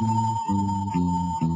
Música